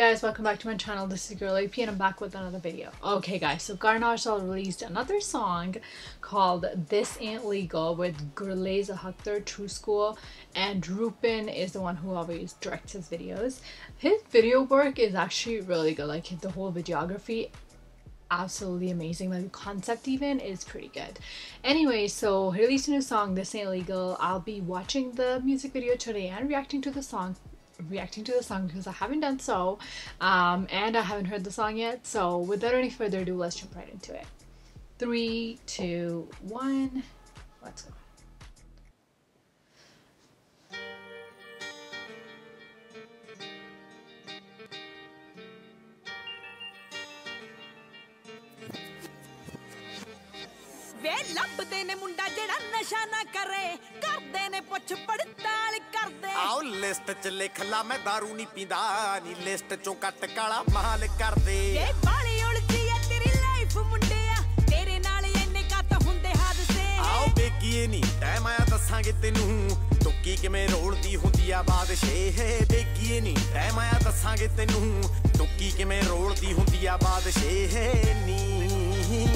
guys welcome back to my channel. This is girl AP and I'm back with another video. Okay guys so Karan Aujla released another song called This Ain't Legal with Gurlej Akhtar Tru-Skool and Rupan is the one who always directs his videos. His video work is actually really good. Like the whole videography absolutely amazing. Like the concept even is pretty good. Anyway so he released a new song this ain't legal. I'll be watching the music video today and reacting to the song reacting to the song because I haven't done so um, and I haven't heard the song yet. So without any further ado, let's jump right into it. Three, two, one, let's go. ਵੇ ਲੱਭਦੇ ਨੇ ਮੁੰਡਾ ਜਿਹੜਾ ਨਸ਼ਾ ਨਾ ਕਰੇ ਕਰਦੇ ਨੇ ਪੁੱਛ ਪੜਤਾਲ ਕਰਦੇ ਆਓ ਲਿਸਟ ਚ ਲਿਖ ਲਾ ਮੈਂ दारू ਨਹੀਂ ਪੀਂਦਾ ਨੀ ਲਿਸਟ ਚੋਂ ਕੱਟ ਕਾਲਾ ਮਾਲ ਕਰਦੇ। ਵੇ ਬਾਲੀ ਉਲਝੀ ਐ ਤੇਰੀ ਲਾਈਫ ਮੁੰਡਿਆ ਤੇਰੇ ਨਾਲ ਇੰਨੇ ਕੱਤ ਹੁੰਦੇ ਹਾਦਸੇ। ਆਓ ਬੇਗੀਏ ਨਹੀਂ ਟਾਈਮ ਆਇਆ ਦੱਸਾਂਗੇ ਤੈਨੂੰ। ਤੁੱਕੀ ਕਿਵੇਂ ਰੋਲਦੀ ਹੁੰਦੀ ਆ ਬਾਦਸ਼ਾਹ? ਬੇਗੀਏ ਨਹੀਂ ਟਾਈਮ ਆਇਆ ਦੱਸਾਂਗੇ ਤੈਨੂੰ। ਤੁੱਕੀ ਕਿਵੇਂ ਰੋਲਦੀ ਹੁੰਦੀ ਆ ਬਾਦਸ਼ਾਹ? ਨੀ।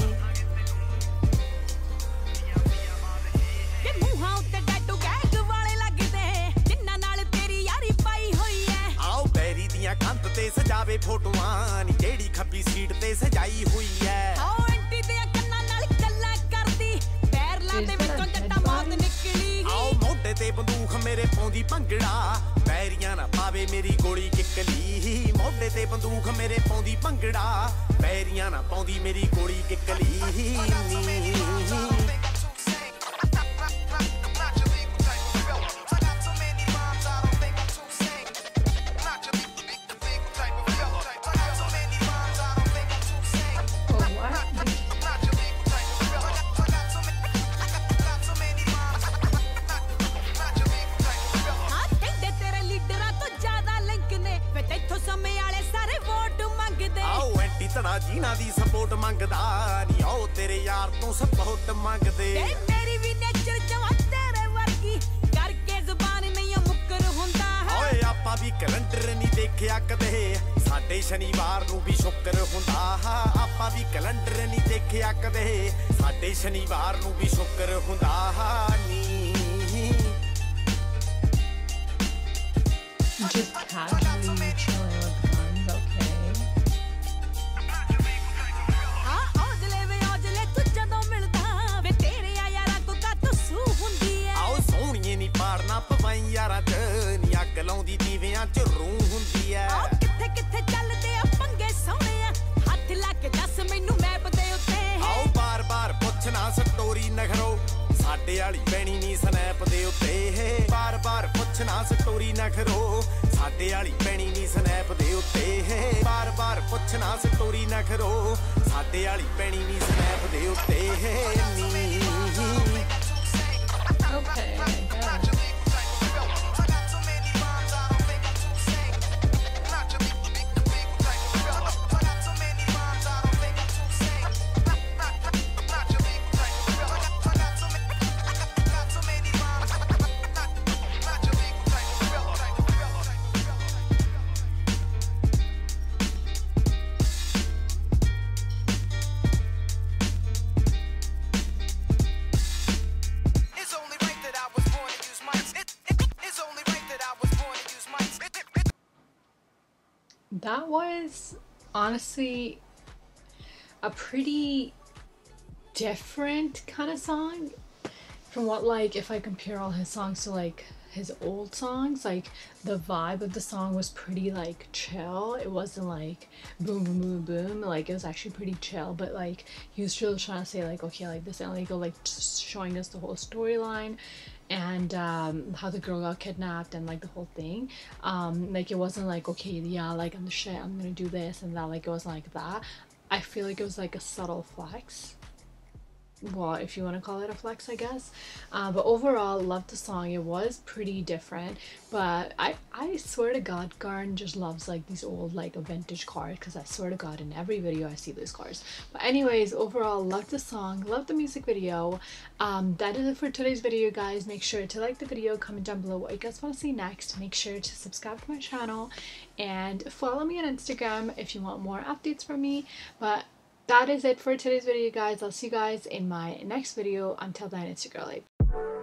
ਫੋਟੋਆਂ ਨੀ ਜਿਹੜੀ ਖੱਬੀ ਸੀਟ ਤੇ ਸਜਾਈ ਹੋਈ ਐ। ਆਓ ਐਂਟੀ ਦੇ ਕੰਨਾਂ ਨਾਲ ਗੱਲਾਂ ਕਰਦੀ ਪੈਰ ਲਾਦੇ ਵਿੱਚੋਂ ਜੱਟਾ ਮੌਤ ਨਿਕਲੀ। ਆਓ ਮੋਢੇ ਤੇ ਬੰਦੂਕ ਮੇਰੇ ਪਾਉਂਦੀ ਭੰਗੜਾ ਪੈਰੀਆਂ ਨਾ ਪਾਵੇ ਮੇਰੀ ਗੋਲੀ ਕਿੱਕਲੀ। ਮੋਢੇ ਤੇ ਬੰਦੂਕ ਮੇਰੇ ਪਾਉਂਦੀ ਭੰਗੜਾ ਪੈਰੀਆਂ ਨਾ ਪਾਉਂਦੀ ਮੇਰੀ ਗੋਲੀ ਕਿੱਕਲੀ। ਨੀ ਆਓ ਐਂਟੀ ਧੜਾ ਜੀਨਾ ਦੀ ਸਪੋਰਟ ਮੰਗਦਾ ਨੀ ਆਓ ਤੇਰੇ ਯਾਰ ਤੋਂ ਸਪੋਰਟ ਮੰਗਦੇ ਤੇ ਮੇਰੀ ਵੀ ਨੇਚਰ ਜਵਾ ਤੇਰੇ ਵਰਗੀ ਕਰਕੇ ਜ਼ੁਬਾਨ ਨਹੀਂ ਮੁੱਕਰ ਹੁੰਦਾ ਹੈ ਓਏ ਆਪਾਂ ਵੀ ਕੈਲੰਡਰ ਨਹੀਂ ਦੇਖਿਆ ਕਦੇ ਸਾਡੇ ਸ਼ਨੀਵਾਰ ਨੂੰ ਵੀ ਸ਼ੁੱਕਰ ਹੁੰਦਾ ਆਪਾਂ ਵੀ ਕੈਲੰਡਰ ਨਹੀਂ ਦੇਖਿਆ ਕਦੇ ਸਾਡੇ ਸ਼ਨੀਵਾਰ ਨੂੰ ਵੀ ਸ਼ੁੱਕਰ ਹੁੰਦਾ ਨੀ Just ਯਾਰਾਂ ਚ ਨੀ ਅੱਗ ਲਾਉਂਦੀ ਦੀਵਿਆਂ ਚ ਰੂਹ ਹੁੰਦੀ ਐ। ਆਹ ਕਿੱਥੇ ਕਿੱਥੇ ਚੱਲਦੇ ਆ ਪੰਗੇ ਸੋਹਣਿਆ ਹੱਥ ਲਾ ਕੇ ਦੱਸ ਮੈਨੂੰ ਮੈਪ ਦੇ ਉੱਤੇ। ਆਓ ਬਾਰ-ਬਾਰ ਪੁੱਛਣਾ ਸਟੋਰੀ ਨਖਰੋ ਸਾਡੇ ਵਾਲੀ ਬੈਣੀ ਨਹੀਂ ਸਨੈਪ ਦੇ ਉੱਤੇ। ਬਾਰ-ਬਾਰ ਪੁੱਛਣਾ ਸਟੋਰੀ ਨਖਰੋ ਸਾਡੇ ਵਾਲੀ ਬੈਣੀ ਨਹੀਂ ਸਨੈਪ ਦੇ ਉੱਤੇ। ਬਾਰ-ਬਾਰ ਪੁੱਛਣਾ ਸਟੋਰੀ ਨਖਰੋ ਸਾਡੇ ਵਾਲੀ ਬੈਣੀ ਨਹੀਂ ਸਨੈਪ ਦੇ ਉੱਤੇ। ਨੀ Okay, was honestly a pretty different kind of song from what like if I compare all his songs to like his old songs like the vibe of the song was pretty like chill. It wasn't like boom boom boom boom. Like it was actually pretty chill but like he was still trying to say like okay like this illegal like just showing us the whole storyline and um, how the girl got kidnapped and like the whole thing. Um like it wasn't like okay yeah like i'm the shit i'm gonna do this and that. Like it wasn't like that. I feel like it was like a subtle flex well if you want to call it a flex i guess. Uh, but overall loved the song. It was pretty different but i i swear to god garn just loves like these old like a vintage cars because i swear to god in every video i see these cars. But anyways overall love the song love the music video. Um that is it for today's video guys. Make sure to like the video comment down below what you guys want to see next. Make sure to subscribe to my channel and follow me on instagram if you want more updates from me. But that is it for today's video guys i'll see you guys in my next video until then it's your girl AP.